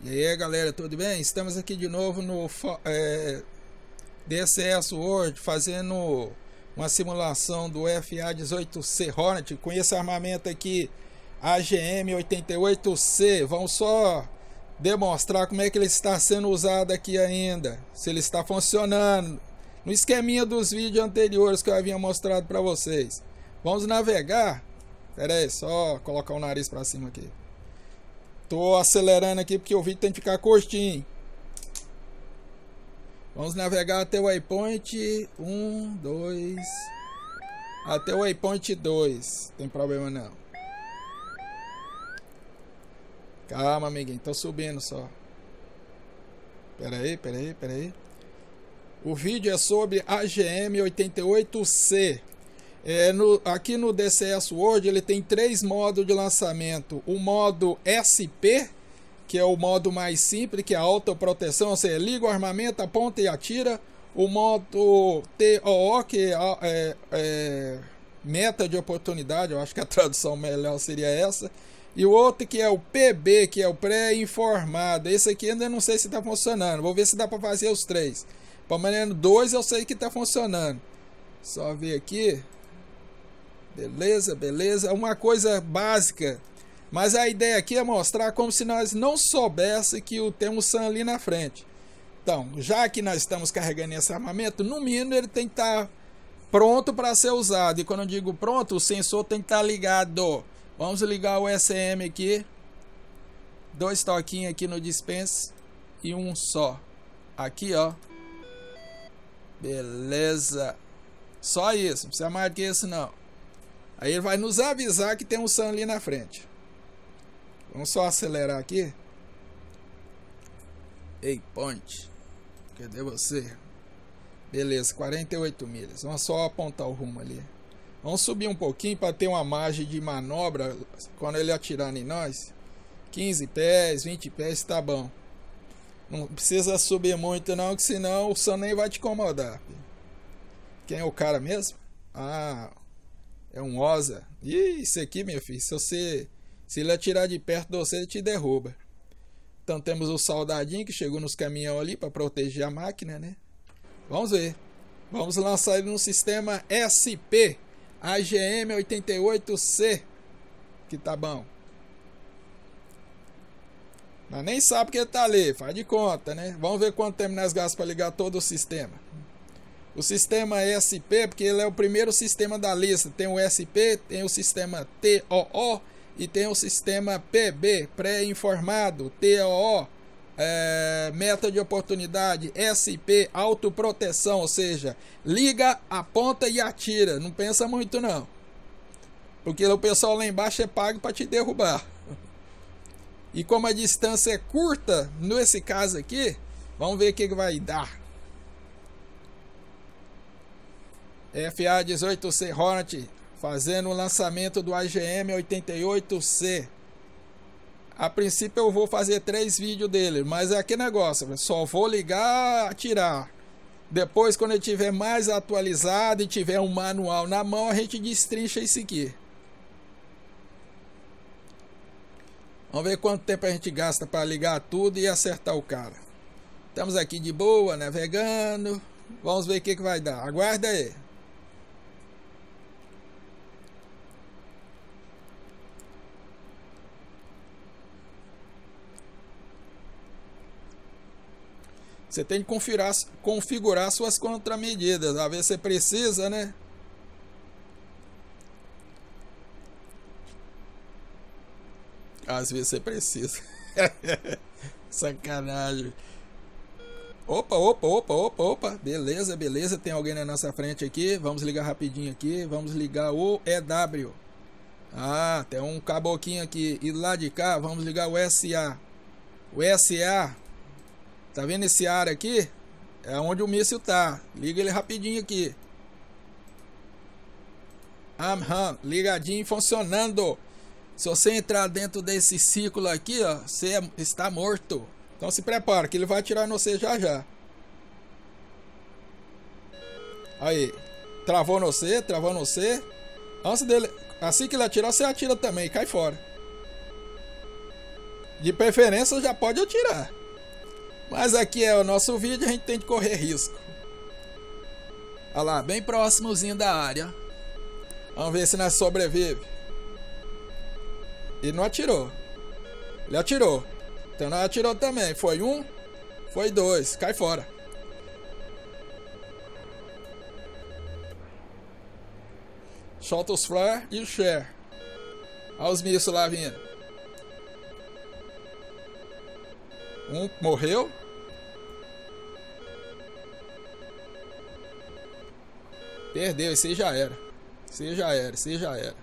E aí galera, tudo bem? Estamos aqui de novo no é, DCS World fazendo uma simulação do FA-18C Hornet com esse armamento aqui AGM-88C. Vamos só demonstrar como é que ele está sendo usado aqui ainda, se ele está funcionando no esqueminha dos vídeos anteriores que eu havia mostrado para vocês. Vamos navegar. Pera aí, só colocar o nariz para cima aqui. Tô acelerando aqui porque o vídeo tem que ficar curtinho. Vamos navegar até o waypoint 1, 2. Até o waypoint 2. Tem problema não. Calma, amiguinho. Tô subindo só. Pera aí, pera aí, pera aí. O vídeo é sobre AGM 88C. É, no, aqui no DCS World ele tem três modos de lançamento. O modo SP, que é o modo mais simples, que é a autoproteção, seja, liga o armamento, aponta e atira. O modo TOO, que é, é, é meta de oportunidade, eu acho que a tradução melhor seria essa. E o outro que é o PB, que é o pré-informado. Esse aqui ainda não sei se está funcionando. Vou ver se dá para fazer os três. Pelo menos dois eu sei que está funcionando. Só ver aqui. Beleza, beleza. Uma coisa básica. Mas a ideia aqui é mostrar como se nós não soubesse que o tem um SAM ali na frente. Então, já que nós estamos carregando esse armamento, no mínimo ele tem que estar tá pronto para ser usado. E quando eu digo pronto, o sensor tem que estar tá ligado. Vamos ligar o SM aqui. Dois toquinhos aqui no dispense e um só. Aqui, ó. Beleza. Só isso, não precisa mais do que isso não. Aí ele vai nos avisar que tem um SAM ali na frente. Vamos só acelerar aqui. Ei, ponte. Cadê você? Beleza, 48 milhas. Vamos só apontar o rumo ali. Vamos subir um pouquinho para ter uma margem de manobra quando ele atirar em nós. 15 pés, 20 pés, tá bom. Não precisa subir muito não, que senão o som nem vai te incomodar. Quem é o cara mesmo? Ah, é um Osa. E isso aqui, meu filho, se você se ele atirar de perto de você, ele te derruba. Então temos o soldadinho que chegou nos caminhão ali para proteger a máquina, né? Vamos ver. Vamos lançar ele no sistema SP AGM 88C. Que tá bom. Mas nem sabe que ele tá ali, faz de conta, né? Vamos ver quanto tempo nós gastamos para ligar todo o sistema. O sistema SP, porque ele é o primeiro sistema da lista. Tem o SP, tem o sistema TOO e tem o sistema PB, pré-informado, TOO, é, meta de oportunidade, SP, autoproteção, ou seja, liga, aponta e atira. Não pensa muito não. Porque o pessoal lá embaixo é pago para te derrubar. E como a distância é curta, nesse caso aqui, vamos ver o que vai dar. FA-18C Hornet fazendo o lançamento do AGM 88C. A princípio eu vou fazer três vídeos dele, mas é que negócio, só vou ligar, atirar. Depois quando ele tiver mais atualizado e tiver um manual na mão, a gente destrincha isso aqui. Vamos ver quanto tempo a gente gasta para ligar tudo e acertar o cara. Estamos aqui de boa, navegando. Vamos ver o que, que vai dar. Aguarda aí. Você tem que configurar, suas contramedidas. Às vezes você precisa, né? Às vezes você precisa. Sacanagem. Opa, opa, opa, opa, opa. Beleza, beleza. Tem alguém na nossa frente aqui. Vamos ligar rapidinho aqui. Vamos ligar o EW. Ah, tem um caboquinho aqui. E lá de cá, vamos ligar o SA. O SA Tá vendo esse ar aqui? É onde o míssil tá. Liga ele rapidinho aqui. Ligadinho funcionando. Se você entrar dentro desse círculo aqui, ó, você é, está morto. Então se prepara que ele vai atirar no você já já. Aí, travou no você, travou no você. Antes dele, assim que ele atirar, você atira também, cai fora. De preferência já pode atirar. Mas aqui é o nosso vídeo, a gente tem que correr risco. Olha lá, bem próximozinho da área. Vamos ver se nós sobrevive. Ele não atirou. Ele atirou. Então nós atirou também. Foi um, foi dois. Cai fora. Solta os flare e o share. Olha os mísseis lá vindo. Um morreu. Perdeu, esse aí já era. Esse aí já era, esse aí já era.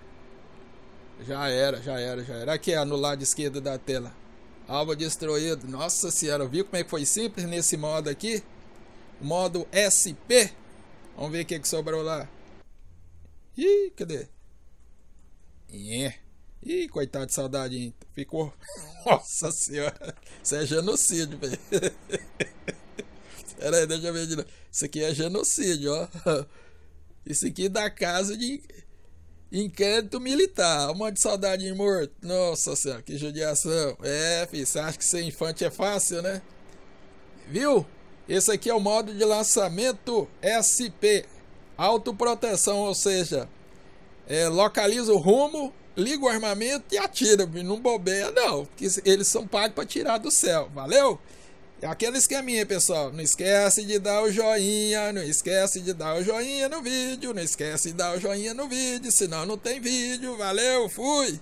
Já era, já era, já era. Aqui é no lado esquerdo da tela. Alvo destruído. Nossa senhora, viu como é que foi simples nesse modo aqui? Modo SP. Vamos ver o que, que sobrou lá. Ih, cadê? É. Ih, coitado de saudade. Ficou. Nossa senhora. Isso é genocídio, velho. Pera aí, deixa eu ver de novo. Isso aqui é genocídio, ó. Isso aqui da casa de inquérito militar. Um monte de saudade morto. Nossa senhora, que judiação. É, filho, você acha que ser infante é fácil, né? Viu? Esse aqui é o modo de lançamento SP. Autoproteção, ou seja, é, localiza o rumo, liga o armamento e atira. Não bobeia, não. Porque eles são pagos para tirar do céu. Valeu? É aquele esqueminha, pessoal. Não esquece de dar o joinha, não esquece de dar o joinha no vídeo, não esquece de dar o joinha no vídeo, senão não tem vídeo. Valeu, fui!